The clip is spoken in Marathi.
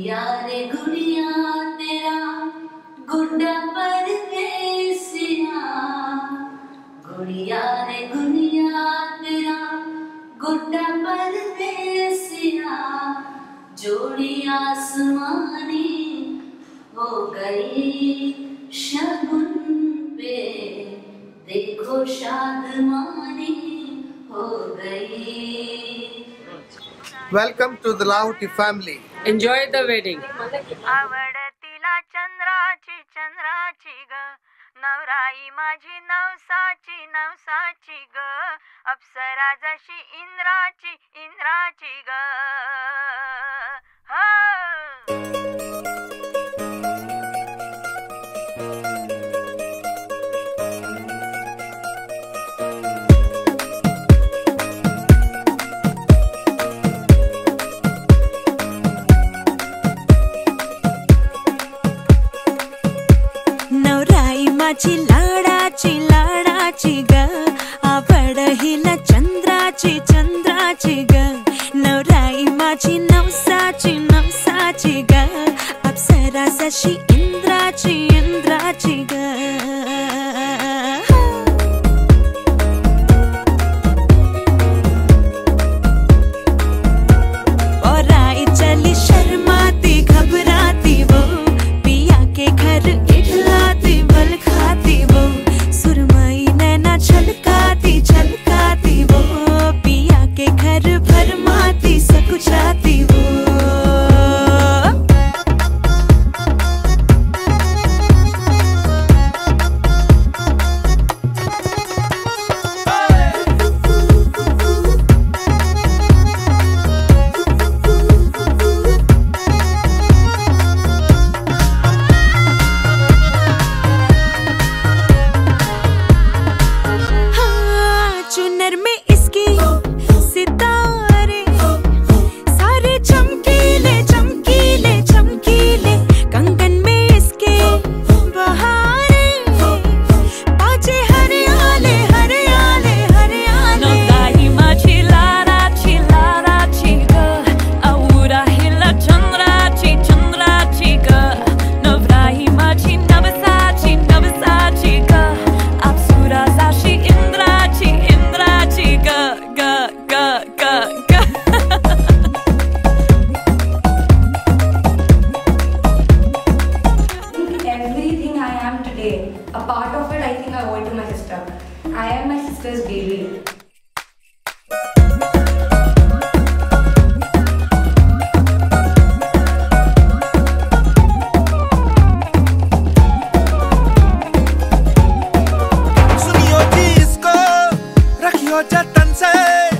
गुड़िया रे गुड़िया तेरा गुड्डा परदेसिया गुड़िया रे गुड़िया तेरा गुड्डा परदेसिया जोड़ी आसमानी हो गई शगुन पे। देखो शादमानी हो गई। वेलकम टू द लाउटी फैमिली एन्जॉय द वेडिंग आवडतीला चंद्राची चंद्राची ग. नवराई माझी नवसाची नवसाची ग. अप्सरा जशी इंद्राची इंद्राची ग. हा. लाडाची लाडाची लाडाची ग आवड हिला चंद्राची चंद्राची ग नवराई माझी नवसाची नवसाची ग अप्सरा जशी इंद्राची इंद्राची ग cho chất tan xe